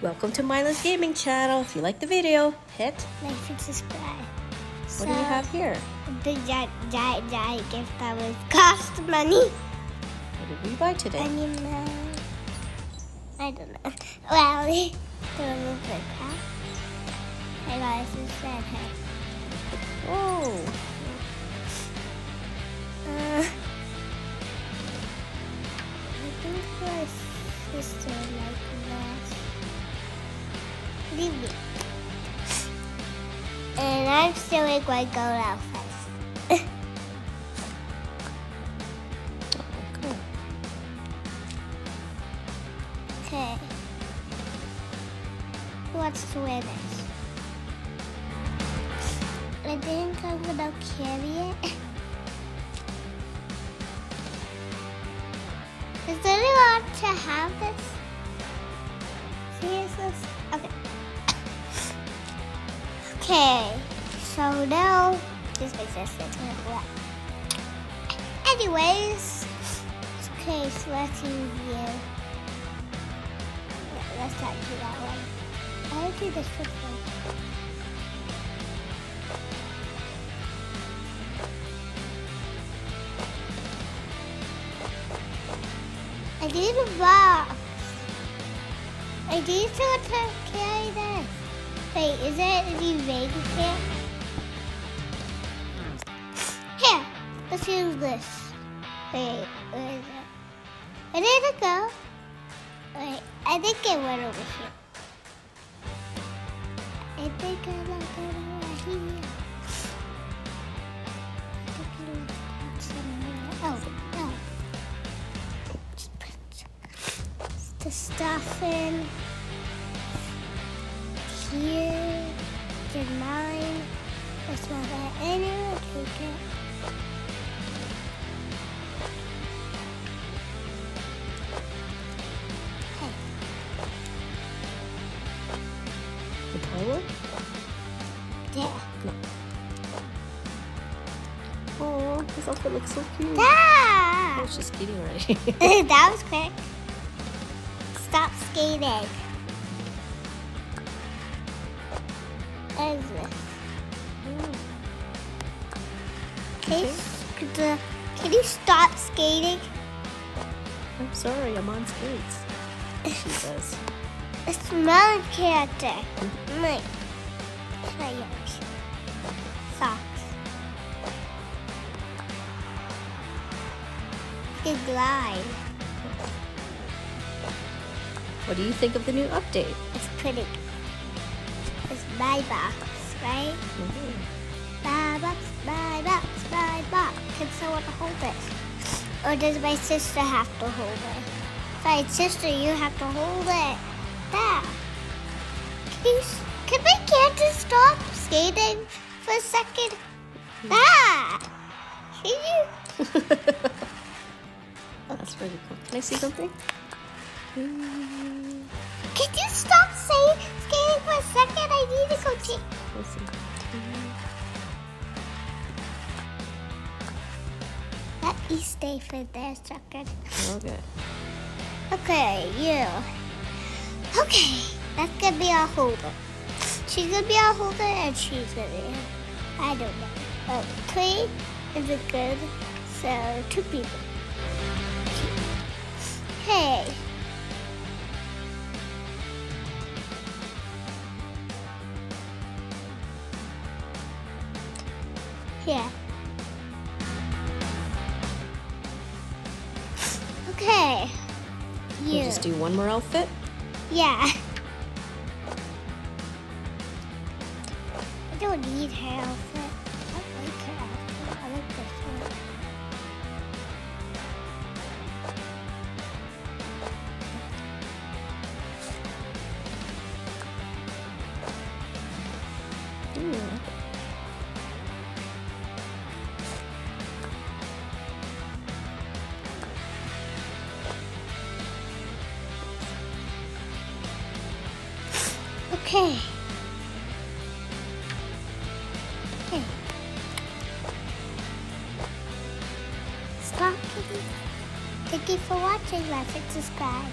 Welcome to Maila's Gaming Channel. If you like the video, hit. Like and subscribe. What do you have here? The giant, giant, giant gift that was cost money. What did we buy today? I mean, uh, I don't know. Well, don't look like that. Hey guys, it's said. Oh, Uh, I think my sister like this. Leave. And I'm still in my gold outfit. okay. Wants to wear this? I think I'm gonna carry it. Does anyone to have this? Seriously? Okay. Okay. So now this makes fit Anyways. Okay, so let's review. Yeah, let's not do that one. I'll do this first one. I need a box. I need someone to carry this. Wait, is there any veins here? Here, let's use this. Wait, where is it? Where did it go? Wait, I think it went over here. I think I left it over here. Oh, no. Just put the stuff in here. Get mine. That's not that anyone take it. Hey. The power? Yeah. Oh, this outfit looks so cute. Oh, Ah! it's just skating already. that was quick. Stop skating. This? Hmm. Can, you, the, can you stop skating? I'm sorry, I'm on skates. She says. It's my character. Mm-hmm. My Try. Socks. You can glide. What do you think of the new update? It's pretty. It's my box, right? My box, my box, my box. Can someone hold it? Or does my sister have to hold it? Sorry, sister, you have to hold it. There. Can, you, s- can my character stop skating for a second? Ah! Can you? That's pretty cool. Can I see something? second? I need to go check. Let's see. Let me stay for this second. Okay. Okay, you. Okay, that's gonna be our holder. She's gonna be our holder and she's gonna be. I don't know. But three is a good, so two people. Hey. Here. Okay. We'll You. just do one more outfit. Yeah. I don't need her outfit. Okay. Okay. Stop. Thank you for watching. Like and subscribe.